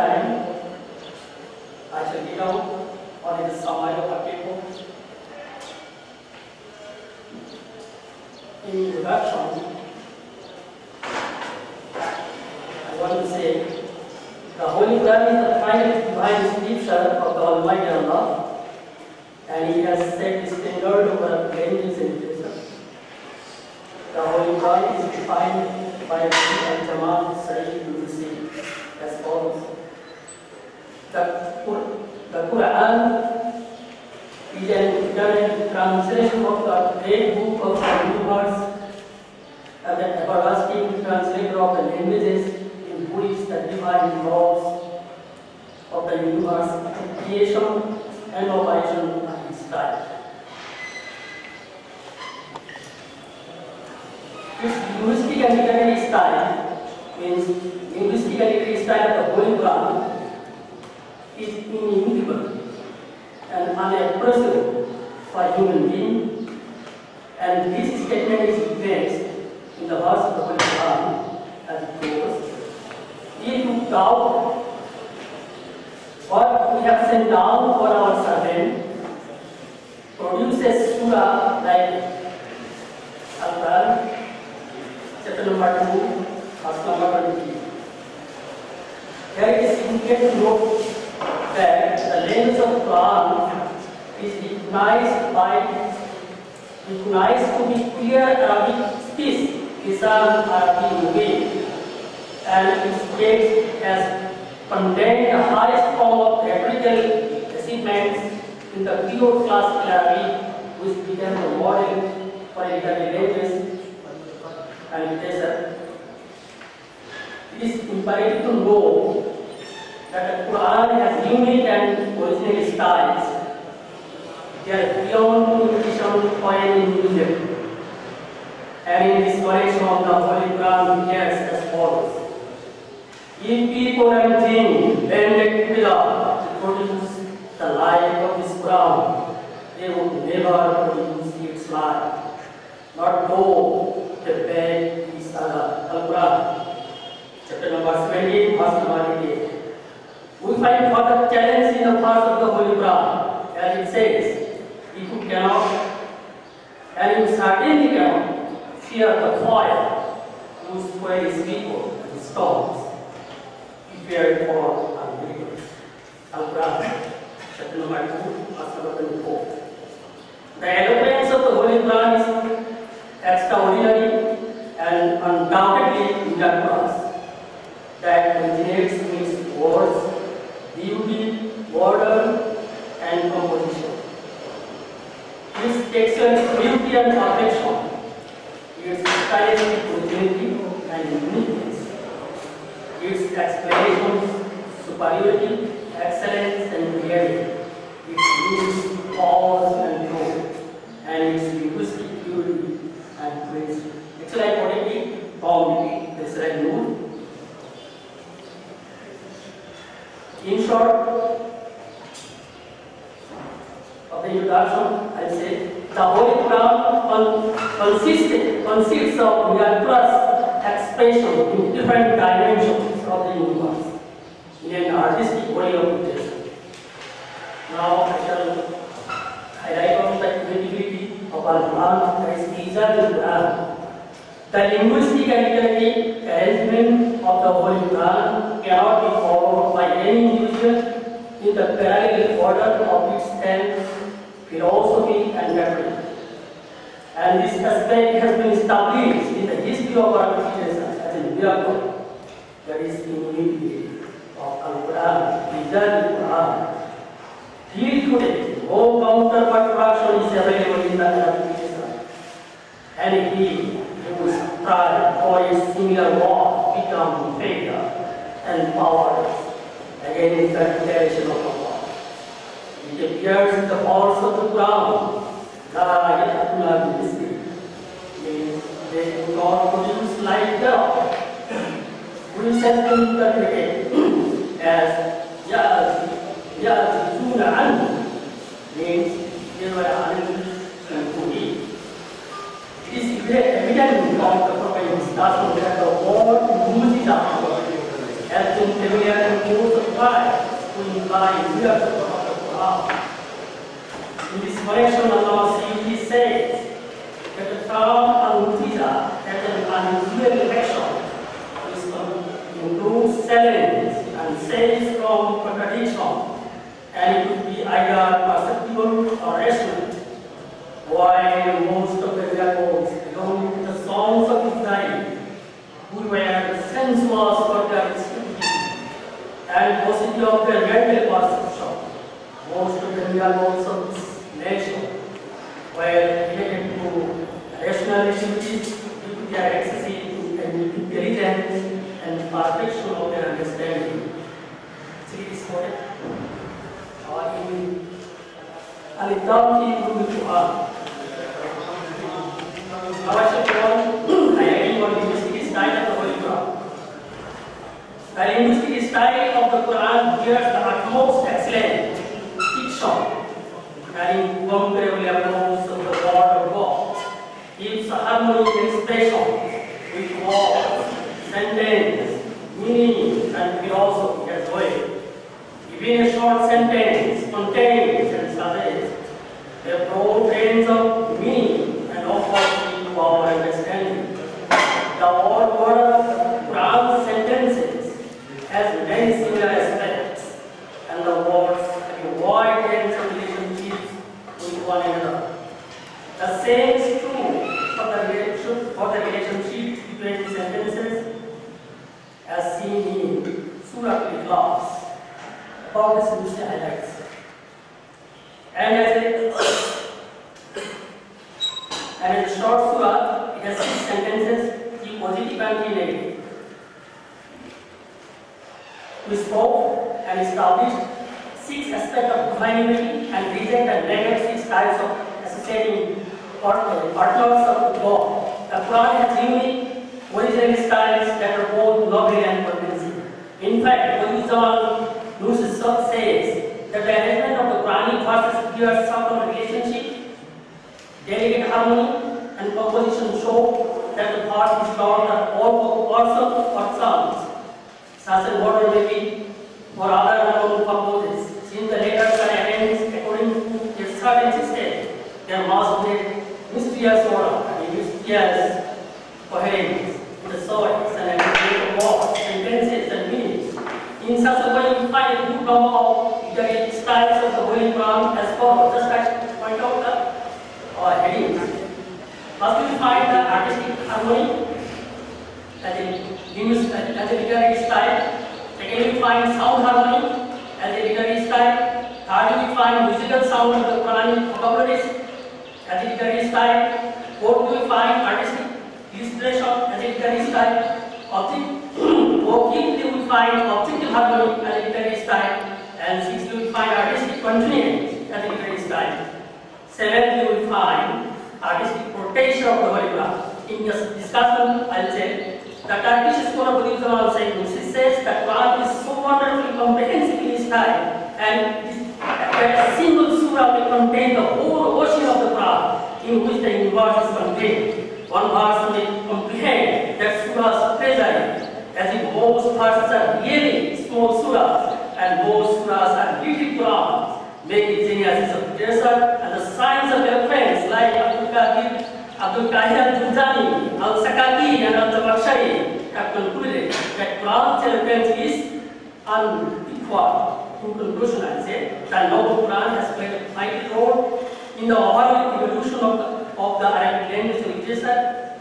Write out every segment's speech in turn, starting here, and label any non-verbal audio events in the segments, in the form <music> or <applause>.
time, I shall get out on the summary of the paper. In introduction, I want to say the Holy Quran is the final divine scripture of the Almighty Allah, and He has set the standard over and literature. The Holy Quran is defined by Al Jamal Sahih Nursi as follows. The, Qur- the Quran is an eternal translation of the great book of the universe and the everlasting translator of the languages in which the divine laws of the universe, creation and operation are described. Its linguistic and literary style means linguistic and literary style of the Holy Quran inimitable and unapproachable for human being, and this statement is based in the verse of the Quran as goes. If you doubt what we have sent down for our servant, produces surah like Al-Quran, chapter number 2, verse number 23. Here it is significant to note that the language of Quran is recognized by recognized to be clear Arabic speech, lisan Arabic way, and its text has contained the highest form of rhetorical achievements in the pure classical Arabic, which became the model for literary language and literature. It is imperative to know that the Quran has unique and original styles. They are beyond imitation or any illusion. And in this collection of the Holy Quran appears as follows. If people and jinn banded together to produce the light of this Quran, they would never produce its light. Not though the bed is Al-Quran. Chapter number 17, verse number 88. We find further challenge in the verse of the Holy Quran, as it says, if you cannot, and you certainly cannot, fear the fire, whose way is people and storms. Prepare for unbelievers. Al-Quran, chapter number 2, verse number 24. The eloquence of the Holy Quran is extraordinary and undoubtedly miraculous that originates in its words, beauty, order, and composition. Its texture is beauty and perfection. Its stylistic originality and uniqueness. Its explanations, superiority, excellence, and clarity. Its use, pause, and tone, and its linguistic purity and grace. It's like what it is, bound, it's like mood, In short, of the introduction, I say the Holy Quran con- consists, consists of miraculous expression in different dimensions of the universe in an artistic way of presentation. Now I shall highlight on the creativity of Al-Quran that is I'jaz al-Quran. The linguistic and literary arrangement of the Holy Quran cannot be followed by any individual in the parallel order of its tense, philosophy, and rhetoric. And this aspect has been established in the history of our literature as a miracle that is unique of Al-Quran, I'jaz al-Quran. Till today, no counterpart version is available in the Arabic literature. And he strive for a similar war become greater and powerless against the declaration of Allah. It appears in the verse of the Quran, La ya'tuna bi means they do not produce like God. Which has been interpreted as Ya'tuna anhu means they were unable the prophets, that's from that the word Mujiza has been familiar in most of time to imply the Quran. In this connection, Allah simply that the term al-Mujiza has an unusual action which includes challenge and says from contradiction and it be either perceptible or rational. While most of the belong to the songs of Israel, who were the sensuous for their stupidity and possibly of their mental perception, most of the miracles of nation were related to rational activities due to their excessive intelligence and perfection of their understanding. See this correct? Or in Al-Tawfi Quran. Awashakon, I agree on linguistic style of the Holy Quran. The linguistic style of the Quran bears the utmost excellence. excellent diction and incomparable amounts of the word of God. Gives harmony and expression with words, sentence, meaning, and philosophy as well. Even a short sentence contains and suggests a broad range of meaning and offers to our understanding. The word order of Quran sentences has many similar aspects, and the words have a wide range of relationships with one another. The same is true for the relationship, for the relationship between sentences as seen in Surah Al-Ikhlas. About this Muslim highlights. And as a, and as a short surah, it has six sentences, three positive and three negative. We spoke and established six aspects and reject and negate styles of associating partners uh, of God. The Quran has unique original styles that are both novel and convincing. In fact, Bediuzzaman Nursi says that the arrangement of the Quranic verses bears some relationship, delicate harmony, and composition show that the part is taught are all person or sounds. Such a word may be for other unknown and mysterious coherence in the source and the words, sentences, and meanings. In such a way, we find a good number of the styles of the Holy Quran as follows. Just I point out the uh, headings. First, we find the artistic harmony, as a linguist, as a literary style. Second, we find sound harmony as a literary style. Third, we find musical sound of the Quranic vocabularies as a literary style. Fourth, we find artistic illustration as a style. Object, <clears throat> fifthly, we find objective harmony as style. And sixthly, we find artistic continuity as a literary style. Seventhly, we find artistic protection of the Quran. In this discussion, I'll say the Turkish scholar Bediuzzaman saying she says that Quran is so wonderfully comprehensively styled and that a single surah will contain the whole ocean of the in which the universe is contained. One verse may comprehend that surah's treasure as if most verses are really small surahs and most surahs are little Qurans. Making geniuses of desert and the signs of their friends like Abdul Qadir, Abdul Qahir al-Jurjani, al-Sakaki and al-Zamakhshari have concluded that Quran's eloquence is unequal. In conclusion, I say that noble Quran has played a vital role in the overall evolution of the, of the Arabic language literature,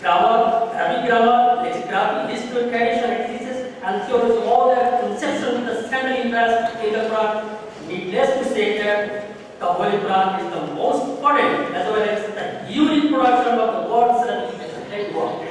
grammar, Arabic grammar, lexicography, history, tradition, and thesis, and theories, all the conceptions with the standard interest in the Quran. Needless to say that the Holy Quran is the most important as well as the unique production of the world's and world.